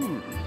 嗨，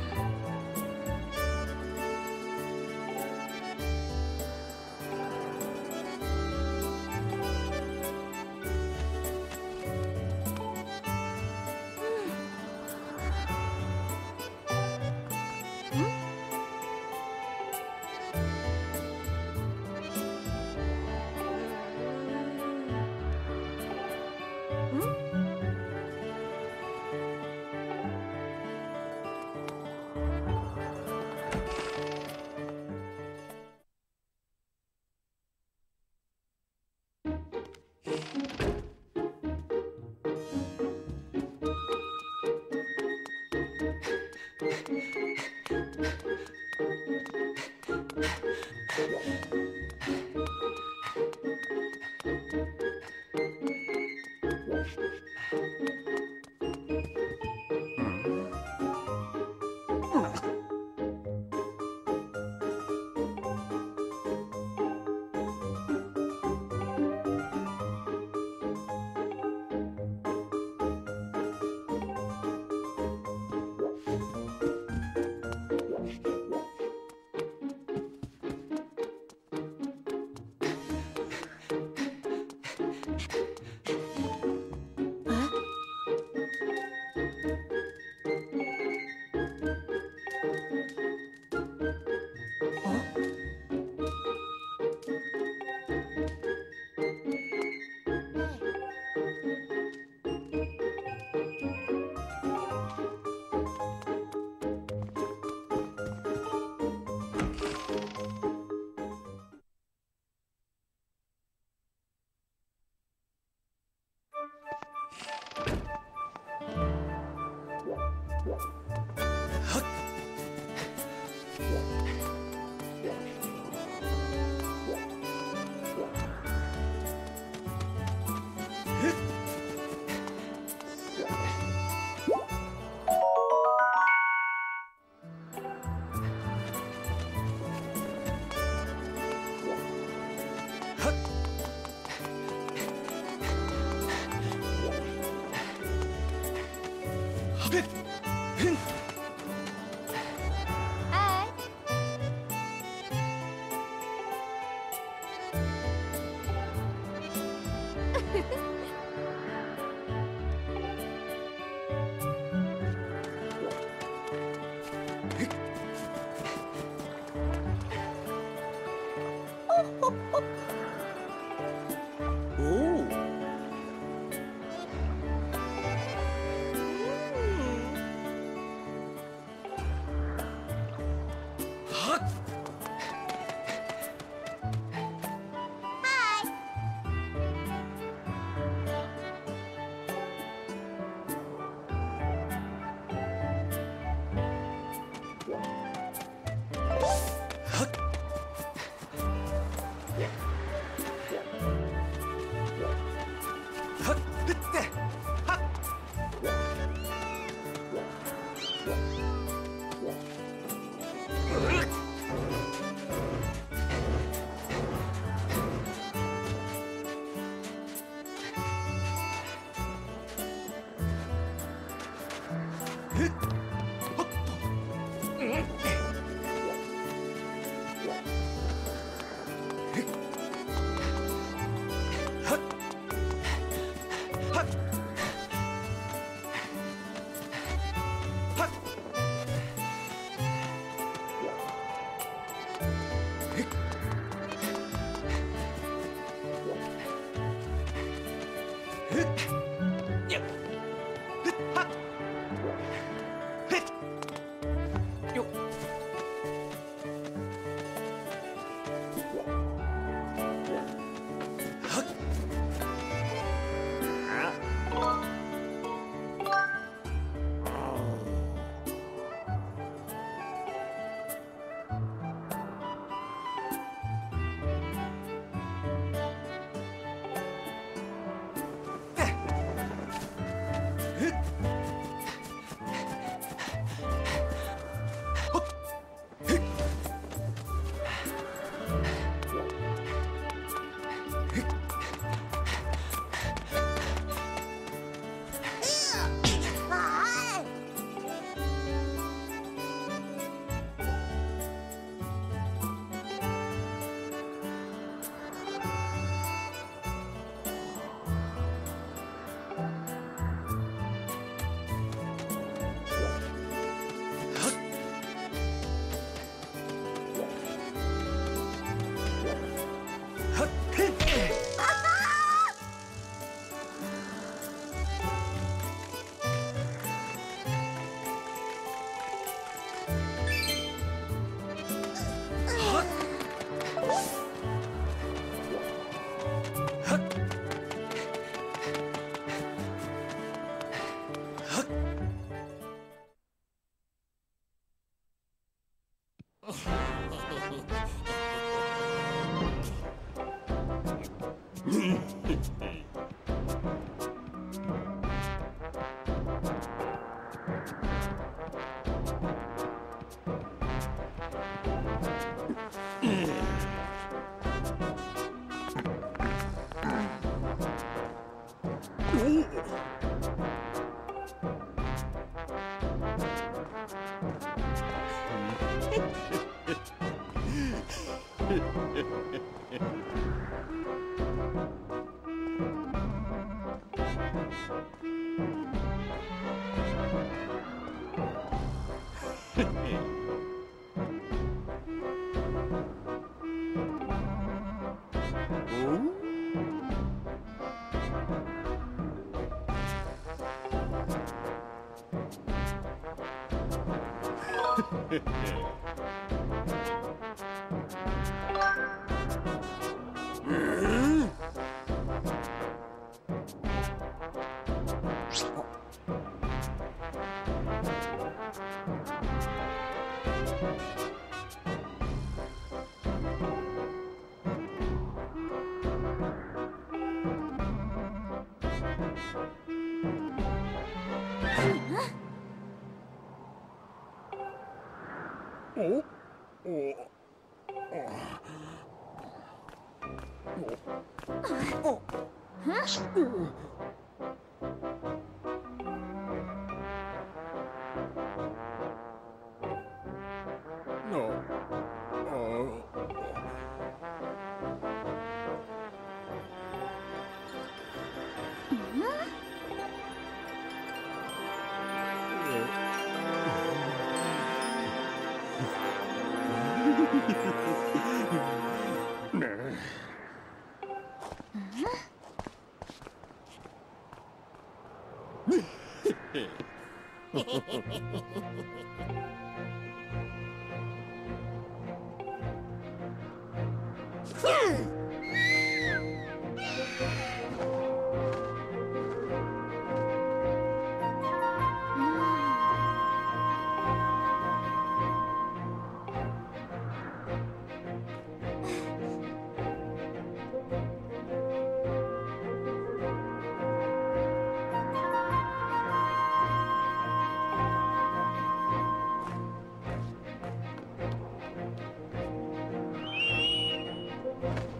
哦，哈，哈，哈，对对，哈。哟，哎， Oh. Oh. Oh. Oh. Huh? 호!